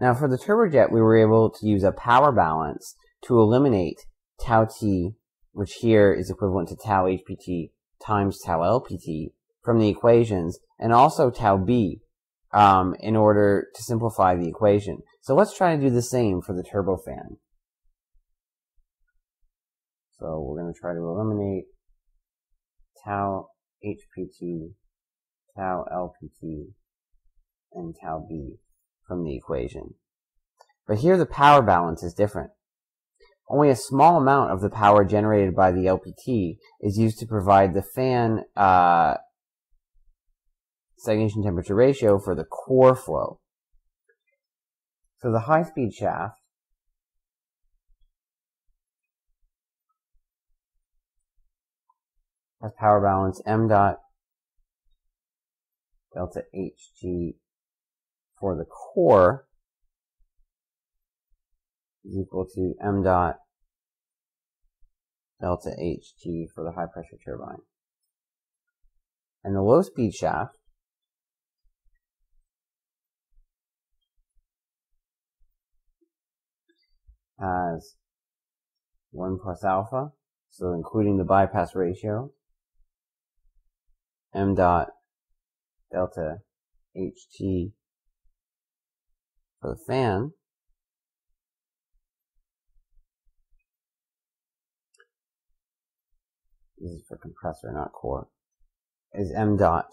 Now for the turbojet, we were able to use a power balance to eliminate tau t, which here is equivalent to tau hpt times tau lpt from the equations, and also tau b um, in order to simplify the equation. So let's try to do the same for the turbofan. So we're going to try to eliminate tau hpt, tau lpt, and tau b from the equation. But here the power balance is different. Only a small amount of the power generated by the LPT is used to provide the fan uh, stagnation temperature ratio for the core flow. So the high-speed shaft has power balance m dot delta hg for the core is equal to m dot delta ht for the high pressure turbine. And the low speed shaft has 1 plus alpha, so including the bypass ratio, m dot delta ht for the fan, this is for compressor, not core, is m dot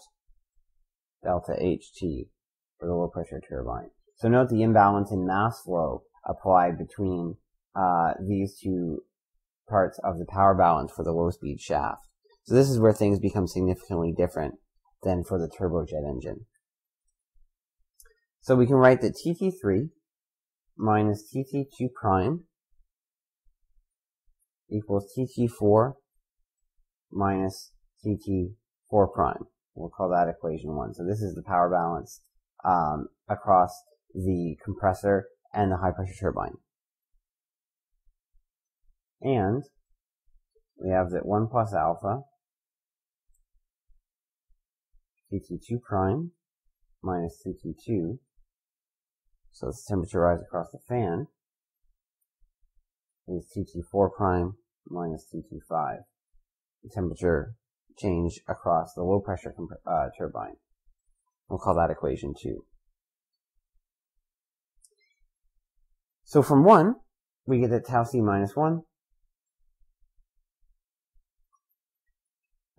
delta ht for the low pressure turbine. So note the imbalance in mass flow applied between uh, these two parts of the power balance for the low speed shaft. So this is where things become significantly different than for the turbojet engine. So we can write that TT3 minus TT2 prime equals TT4 minus TT4 prime. We'll call that equation 1. So this is the power balance um, across the compressor and the high pressure turbine. And we have that 1 plus alpha TT2 prime minus TT2 so the temperature rise across the fan is TT4 prime minus TT5 the temperature change across the low pressure uh, turbine. We'll call that equation 2 so from 1 we get that tau c minus 1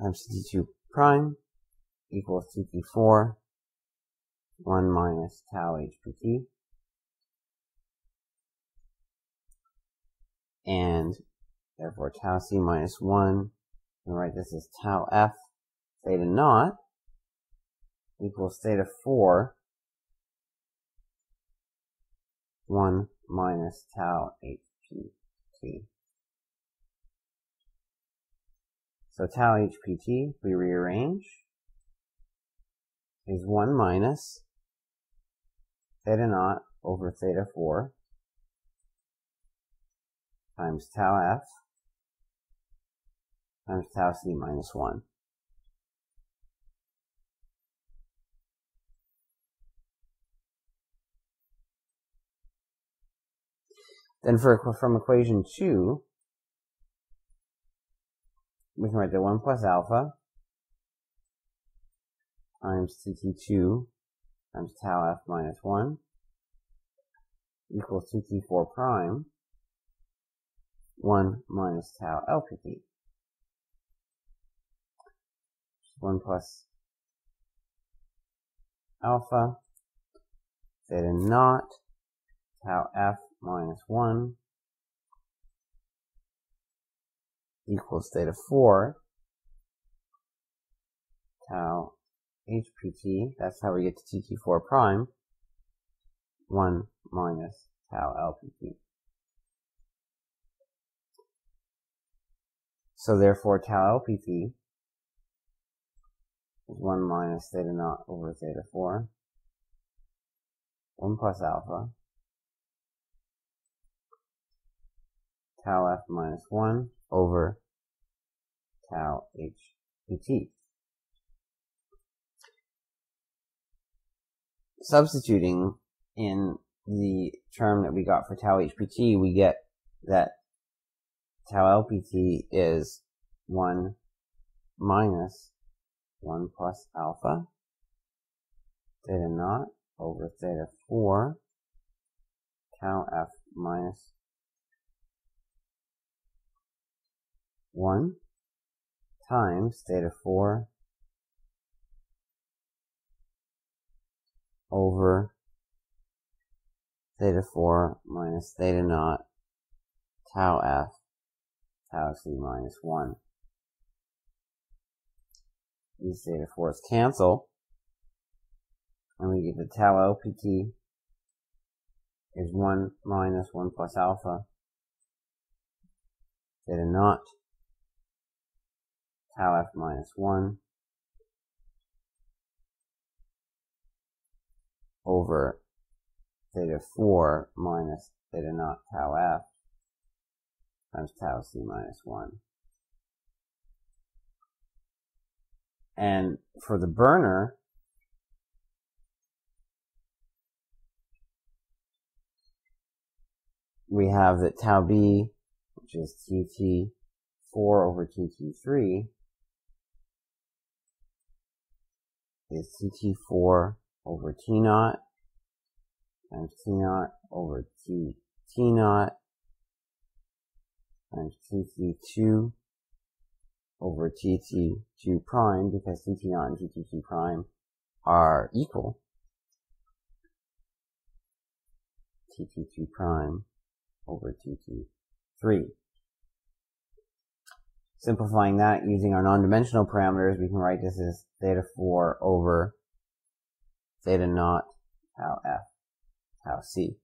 times TT2 prime equals TT4 1 minus tau HPT and therefore tau C minus 1 and write this as tau F theta naught equals theta 4 1 minus tau HPT. So tau HPT, we rearrange, is 1 minus theta naught over theta 4 times tau f times tau c minus 1. Then for, from equation 2, we can write that 1 plus alpha times tt2 times tau f minus 1 equals tt4 prime 1 minus tau lpt. 1 plus alpha theta naught tau f minus 1 equals theta 4 tau hpt, that's how we get to tt4 prime, 1 minus tau lpt. So therefore tau lpt is 1 minus theta naught over theta 4, 1 plus alpha, tau f minus 1 over tau hpt. Substituting in the term that we got for tau HPT, we get that tau LPT is 1 minus 1 plus alpha theta naught over theta 4 tau f minus 1 times theta 4 over theta 4 minus theta naught tau f tau c minus 1. These theta 4s cancel, and we get the tau LPT is 1 minus 1 plus alpha. Theta naught tau f minus 1 over theta 4 minus theta naught tau f times tau c minus 1. And for the burner, we have that tau b, which is tt4 over tt3, is tt4 over t naught times t naught over t t naught times tt2 over tt2 prime because tt naught and tt2 prime are equal. tt2 prime over tt3. Simplifying that using our non-dimensional parameters, we can write this as theta 4 over theta naught tau f tau c.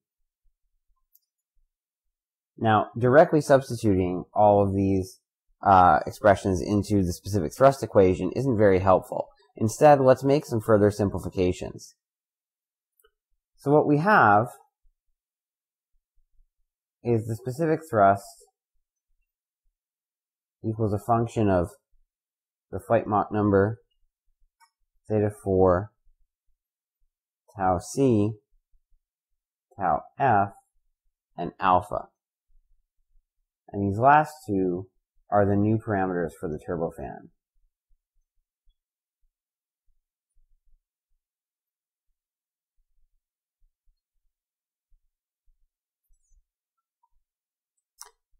Now, directly substituting all of these uh, expressions into the specific thrust equation isn't very helpful. Instead, let's make some further simplifications. So what we have is the specific thrust equals a function of the flight Mach number, theta 4, tau c, tau f, and alpha. And these last two are the new parameters for the turbofan.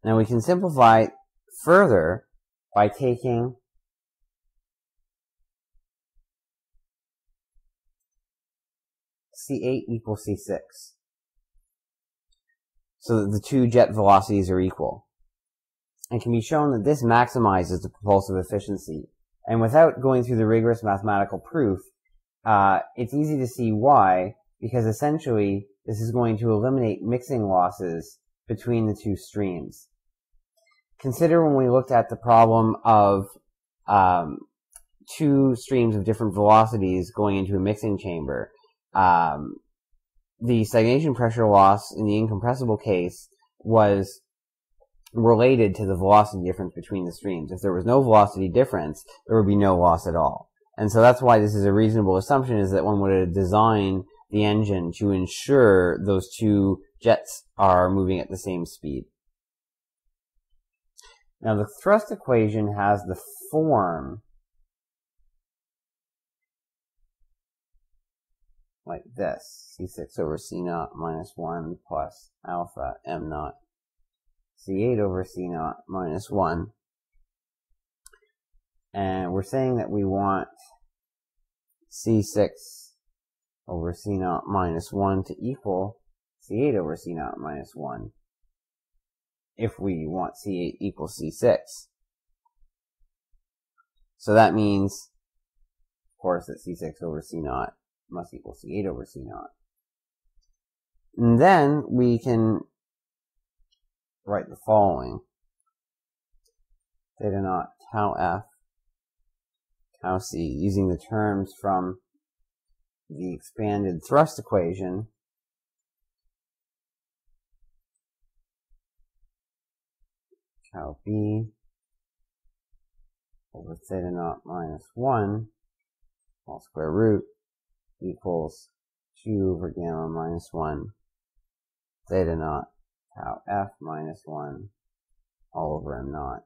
Now we can simplify further by taking C8 equals C6. So that the two jet velocities are equal. It can be shown that this maximizes the propulsive efficiency. And without going through the rigorous mathematical proof, uh, it's easy to see why, because essentially this is going to eliminate mixing losses between the two streams consider when we looked at the problem of um, two streams of different velocities going into a mixing chamber. Um, the stagnation pressure loss in the incompressible case was related to the velocity difference between the streams. If there was no velocity difference, there would be no loss at all. And so that's why this is a reasonable assumption is that one would design the engine to ensure those two jets are moving at the same speed. Now the thrust equation has the form like this. C6 over C naught minus 1 plus alpha M naught. C8 over C naught minus 1. And we're saying that we want C6 over C naught minus 1 to equal C8 over C naught minus 1 if we want C8 equals C6. So that means, of course, that C6 over C naught must equal C8 over C naught. And then we can write the following. Theta naught tau F tau C using the terms from the expanded thrust equation tau b over theta naught minus 1 all square root equals 2 over gamma minus 1 theta naught tau f minus 1 all over m naught.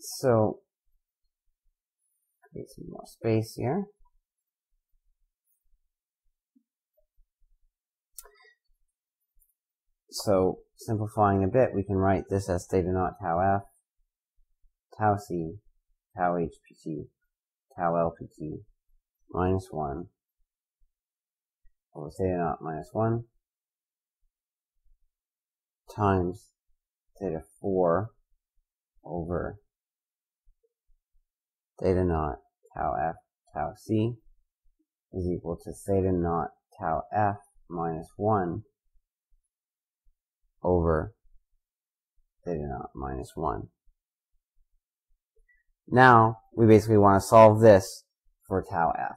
So, create some more space here. So, simplifying a bit, we can write this as theta naught tau f, tau c, tau hpt, tau lpt, minus 1, over theta naught minus 1, times theta 4 over theta naught tau f tau c is equal to theta naught tau f minus 1 over theta naught minus 1. Now, we basically want to solve this for tau f.